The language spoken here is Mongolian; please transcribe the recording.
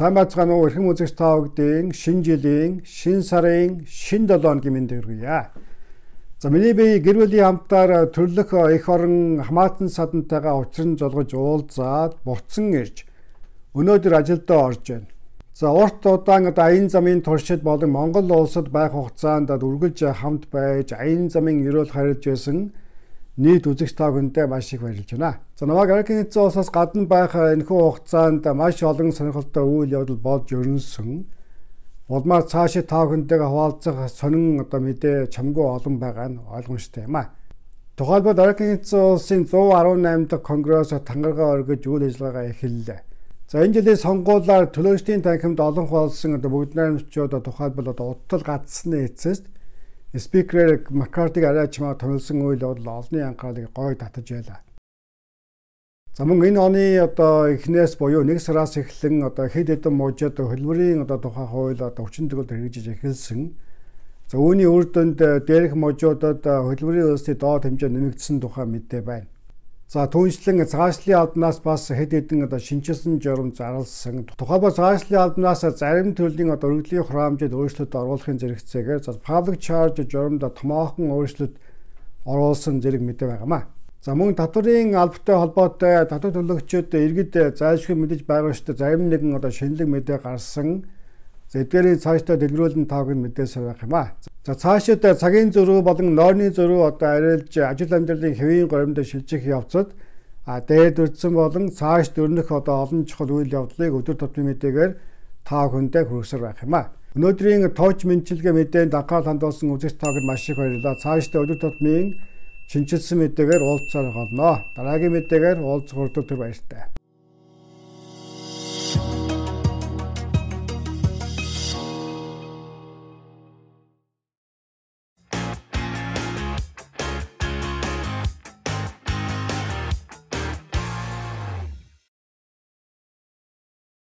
Сайн бацгаана уу эрхэм үзэгч та бүгдийн шинэ жилийн, шинэ сарын, шинэ 7 өдрийн мэндийг хүргье. За миний бие гэр бүлийн хамтаар төрлөх их орон хамаатан садантайгаа учран золгож уулзаад буцсан ирж өнөөдөр ажилдаа орж байна. За урт удаан аян замын туршид болон Монгол улсад байх хугацаанд үргэлж хамт байж аян замын ерөөл харилж байсан нийт үзэгч та бүхэндээ маш их баярлж байна. За намайг Аркин эцэн улсаас гадна байх энэхүү хугацаанд маш олон сонирхолтой үйл явдал болж өрнсөн. Улмаар цаашид та бүхэндээ хуваалцах сонин одоо мэдээ чамгүй олон байгаа нь ойлгомжтой юм а. Тухайлбал Аркин эцэн улсын 118 дахь конгресс тангарага өргөж үйл ажиллагаагаа эхэллээ. За энэ жилийн сонгуулиар төлөөлчдийн танхимд олон болсон одоо бүгд найрамдчууд тухайлбал одоо удтал гацсны эцэст спикерээр Маккартиг арайчмаа томилсон үйл явдал олонний анхаарлыг гой татаж байлаа. За мөн энэ оны одоо эхнээс буюу 1 сараас эхлэн одоо хэд хэдэн мужид хөлбөрийн одоо тухай хууль одоо хүчин төгөлд хэрэгжиж эхэлсэн. За үүний үр дүнд дээрх мужуудад хөлбөрийн улсын доод хэмжээ нэмэгдсэн тухай мэдээ байна. За түүнчлэн цаашлын албанаас бас хэд хэдэн одоо шинжилсэн журам зарлсан. Тухайлбал цаашлын албанаас зарим төрлийн одоо өргөдлийн хураамжид өөрчлөлт оруулахын зэрэгцээгээр за public charge журамд томоохон өөрчлөлт оруулсан зэрэг мэдээ байгаамаа. За мөн татварын албатай холбоотой татвар төлөгчид иргэд зайлшгүй мэдэж байгаа шүү дээ. Зарим нэгэн одоо шинэлэг мэдээ гарсан. За эдгээрийн цаашдаа дэлгэрүүлэн тааг нь мэдээсэй байх юм аа. За цаашид цагийн зөрүү болон нойрны зөрүү одоо арилж ажил амьдралын хэвийн горимд шилжих явцад а дээд үрдсэн болон цааш дөрнөх одоо олон чухал үйл явдлыг өдөр тутмын мэдээгээр та бүхэндээ хүргэсээр байх юм аа. Өнөөдрийн тооч мэдчилгээ мэдээнд анхаарал хандуулсан үзэгч таагд маш их баярлалаа. Цаашдаа өдөр тутмын шинжилсэн мэдээгээр уулзсаар болно. Дараагийн мэдээгээр уулзах хүртэл баяртай.